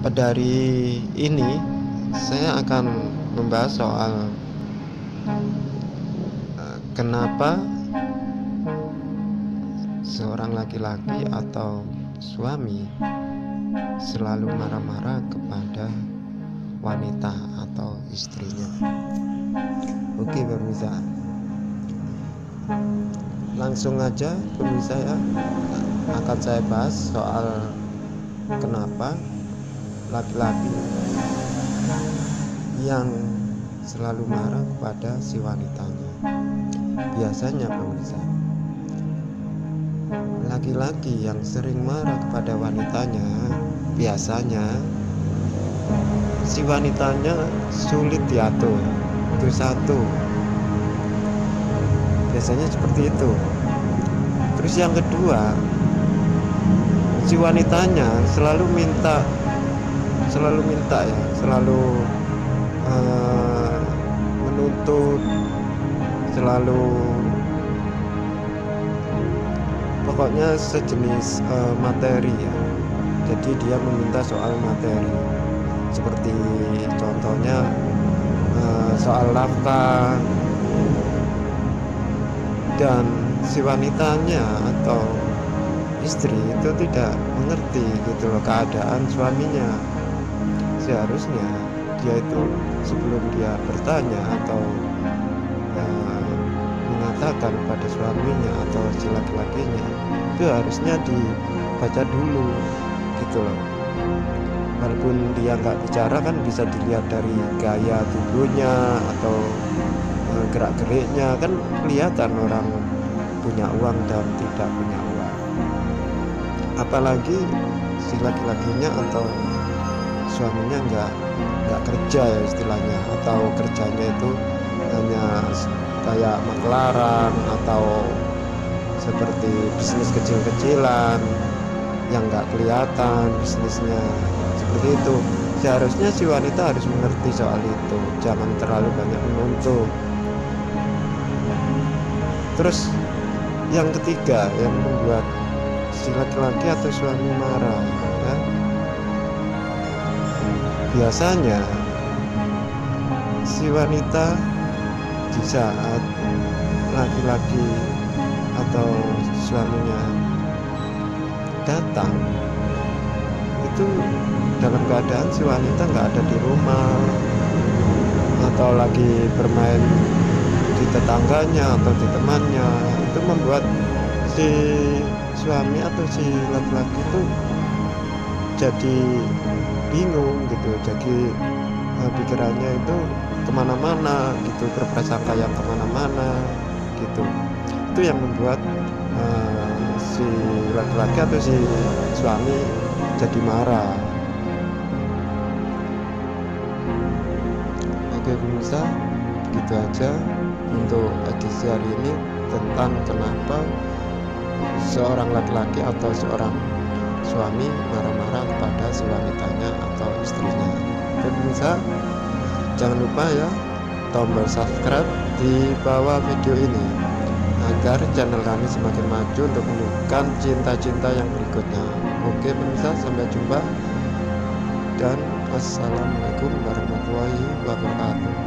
pada hari ini saya akan membahas soal eh, kenapa seorang laki-laki atau suami selalu marah-marah kepada wanita atau istrinya. Oke pemirsa, langsung aja pemirsa ya akan saya bahas soal kenapa laki-laki yang selalu marah kepada si wanitanya. Biasanya pemirsa, laki-laki yang sering marah kepada wanitanya, biasanya si wanitanya sulit diatur. Itu satu. Biasanya seperti itu. Terus yang kedua, si wanitanya selalu minta selalu minta ya selalu uh, menuntut selalu pokoknya sejenis uh, materi ya. Jadi dia meminta soal materi. Seperti contohnya uh, soal nafkah dan si wanitanya atau istri itu tidak mengerti gitu loh keadaan suaminya seharusnya dia itu sebelum dia bertanya atau uh, mengatakan pada suaminya atau si laki-lakinya itu harusnya dibaca dulu gitu loh. Walaupun dia nggak bicara kan bisa dilihat dari gaya tubuhnya atau uh, gerak-geriknya kan kelihatan orang punya uang dan tidak punya uang. Apalagi si laki-lakinya atau suaminya nggak nggak kerja ya istilahnya atau kerjanya itu hanya kayak makelaran atau seperti bisnis kecil-kecilan yang nggak kelihatan bisnisnya seperti itu. Seharusnya si wanita harus mengerti soal itu jangan terlalu banyak menuntut terus yang ketiga yang membuat si laki-laki atau suami marah biasanya si wanita di saat laki-laki atau suaminya datang itu dalam keadaan si wanita nggak ada di rumah atau lagi bermain di tetangganya atau di temannya itu membuat si suami atau si laki-laki itu jadi bingung gitu. Jadi uh, pikirannya itu ke mana-mana gitu berprasangka yang ke mana-mana gitu. Itu yang membuat uh, si laki-laki atau si suami jadi marah. Oke pemirsa begitu aja untuk edisi hari ini tentang kenapa seorang laki-laki atau seorang suami marah-marah kepada si wanitanya atau istrinya. Dan bisa jangan lupa ya tombol subscribe di bawah video ini agar channel kami semakin maju untuk menemukan cinta-cinta yang berikutnya. Oke pemirsa sampai jumpa. Dan assalamualaikum warahmatullahi wabarakatuh